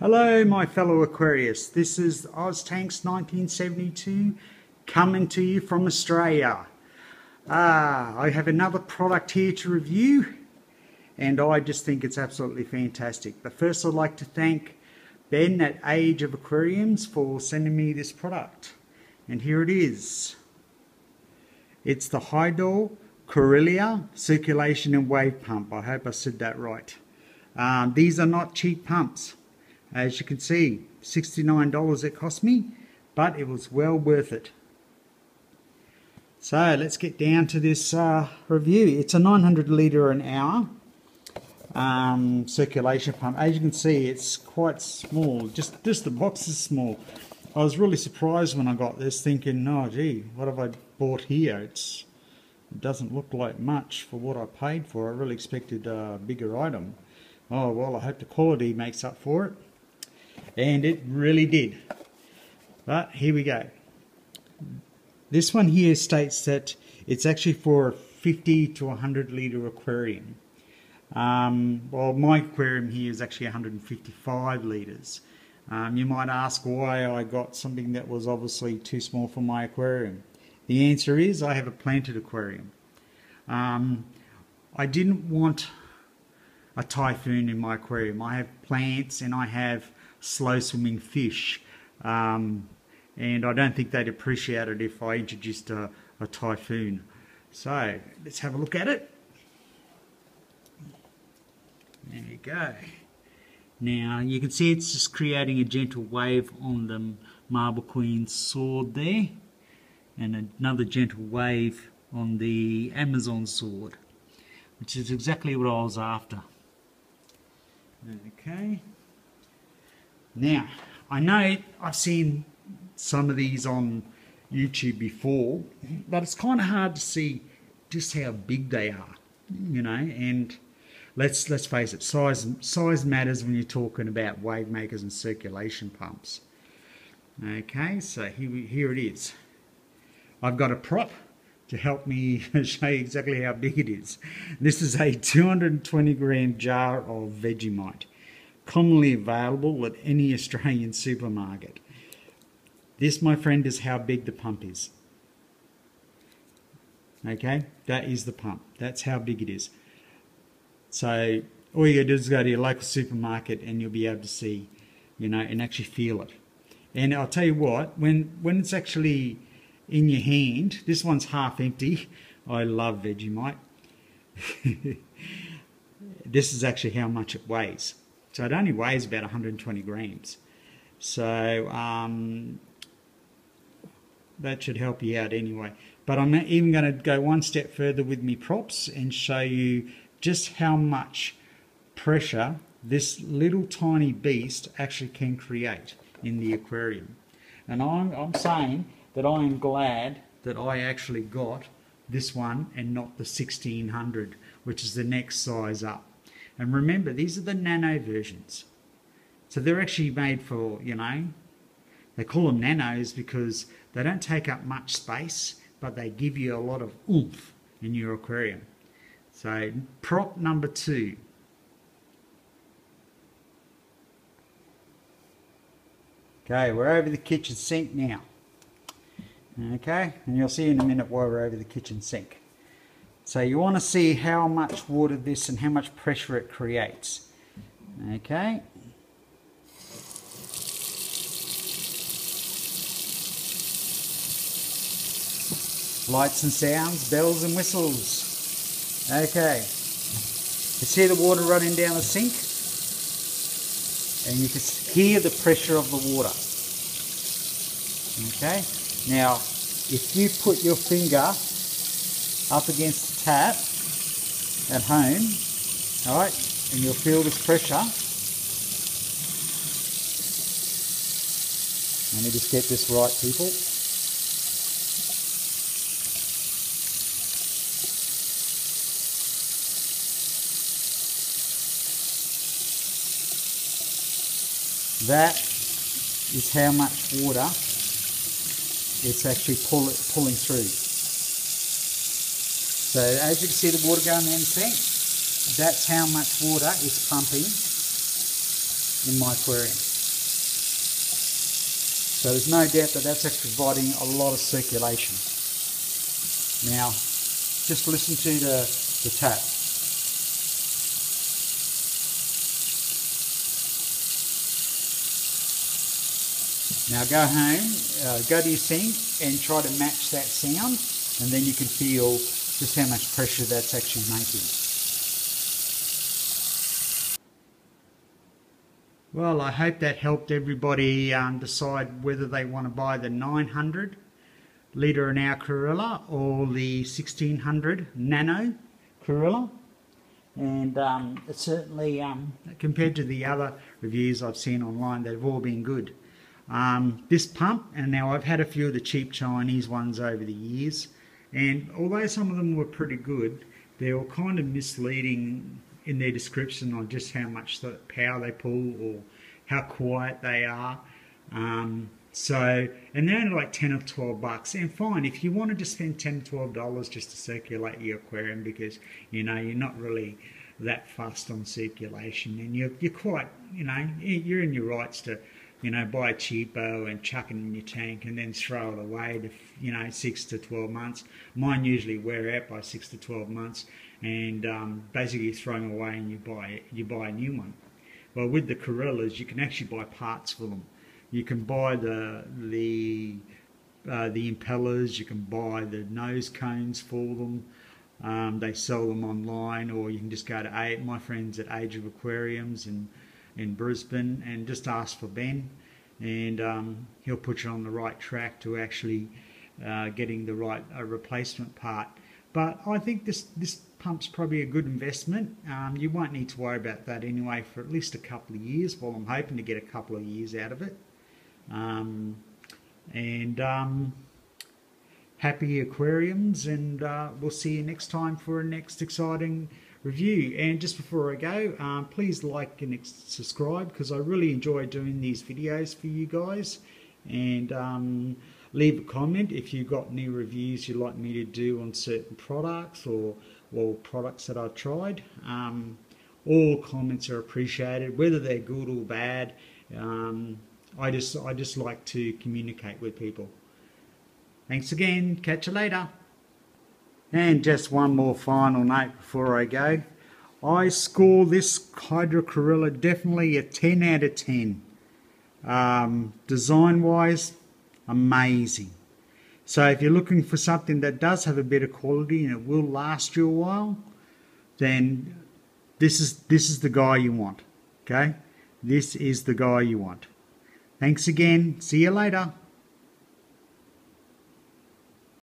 Hello, my fellow Aquarius. This is OzTanks 1972 coming to you from Australia. Ah, I have another product here to review, and I just think it's absolutely fantastic. But first, I'd like to thank Ben at Age of Aquariums for sending me this product. And here it is. It's the Hydor Koralia Circulation and Wave Pump. I hope I said that right. Um, these are not cheap pumps. As you can see, $69 it cost me, but it was well worth it. So let's get down to this uh, review. It's a 900 litre an hour um, circulation pump. As you can see, it's quite small. Just, just the box is small. I was really surprised when I got this, thinking, "Oh, gee, what have I bought here?" It's it doesn't look like much for what I paid for. I really expected a bigger item. Oh well, I hope the quality makes up for it and it really did. But here we go. This one here states that it's actually for a 50 to 100 litre aquarium. Um, well, my aquarium here is actually 155 litres. Um, you might ask why I got something that was obviously too small for my aquarium. The answer is I have a planted aquarium. Um, I didn't want a typhoon in my aquarium. I have plants and I have slow swimming fish. Um, and I don't think they'd appreciate it if I introduced a, a typhoon. So let's have a look at it. There you go. Now you can see it's just creating a gentle wave on the Marble Queen sword there and another gentle wave on the Amazon sword which is exactly what I was after. Okay. Now, I know I've seen some of these on YouTube before, but it's kind of hard to see just how big they are, you know, and let's let's face it, size size matters when you're talking about wave makers and circulation pumps. Okay, so here, here it is. I've got a prop to help me show you exactly how big it is. This is a 220 gram jar of Vegemite commonly available at any Australian supermarket. This, my friend, is how big the pump is. Okay, that is the pump. That's how big it is. So all you gotta do is go to your local supermarket and you'll be able to see, you know, and actually feel it. And I'll tell you what, when when it's actually in your hand, this one's half empty. I love Vegemite. this is actually how much it weighs. So it only weighs about 120 grams. So um, that should help you out anyway. But I'm even going to go one step further with me props and show you just how much pressure this little tiny beast actually can create in the aquarium. And I'm, I'm saying that I am glad that I actually got this one and not the 1600, which is the next size up. And remember, these are the nano versions. So they're actually made for, you know, they call them nanos because they don't take up much space, but they give you a lot of oomph in your aquarium. So prop number two. Okay, we're over the kitchen sink now. Okay, and you'll see in a minute why we're over the kitchen sink. So you want to see how much water this and how much pressure it creates. Okay. Lights and sounds, bells and whistles. Okay. You see the water running down the sink? And you can hear the pressure of the water. Okay. Now, if you put your finger up against the tap at home, all right, and you'll feel this pressure. Let me just get this right, people. That is how much water it's actually pull, pulling through. So as you can see the water going down the sink, that's how much water is pumping in my aquarium. So there's no doubt that that's actually providing a lot of circulation. Now, just listen to the, the tap. Now go home, uh, go to your sink and try to match that sound and then you can feel just how much pressure that's actually making. Well, I hope that helped everybody um, decide whether they want to buy the 900 litre an hour Koralia or the 1600 Nano Koralia. And um, it's certainly, um, compared to the other reviews I've seen online, they've all been good. Um, this pump, and now I've had a few of the cheap Chinese ones over the years, and although some of them were pretty good, they were kind of misleading in their description on just how much the power they pull or how quiet they are. Um, so, and they're only like 10 or 12 bucks. And fine, if you wanted to spend 10 or 12 dollars just to circulate your aquarium because, you know, you're not really that fast on circulation and you're, you're quite, you know, you're in your rights to, you know, buy cheapo and chuck it in your tank and then throw it away to, you know, six to 12 months. Mine usually wear out by six to 12 months and um, basically you throw them away and you buy, you buy a new one. Well, with the Koralias, you can actually buy parts for them. You can buy the the uh, the impellers. You can buy the nose cones for them. Um, they sell them online, or you can just go to my friends at Age of Aquariums in in Brisbane and just ask for Ben, and um, he'll put you on the right track to actually uh, getting the right uh, replacement part. But I think this this pump's probably a good investment. Um, you won't need to worry about that anyway for at least a couple of years. Well, I'm hoping to get a couple of years out of it. Um, and um, happy aquariums, and uh, we'll see you next time for a next exciting review. And just before I go, um, please like and subscribe because I really enjoy doing these videos for you guys. And um, leave a comment if you've got any reviews you'd like me to do on certain products or or products that I've tried. Um, all comments are appreciated, whether they're good or bad. Um, I just I just like to communicate with people. Thanks again. Catch you later. And just one more final note before I go. I score this Hydro Koralia definitely a 10 out of 10. Um, design wise, amazing. So if you're looking for something that does have a better quality and it will last you a while, then this is this is the guy you want. Okay? This is the guy you want. Thanks again. See you later.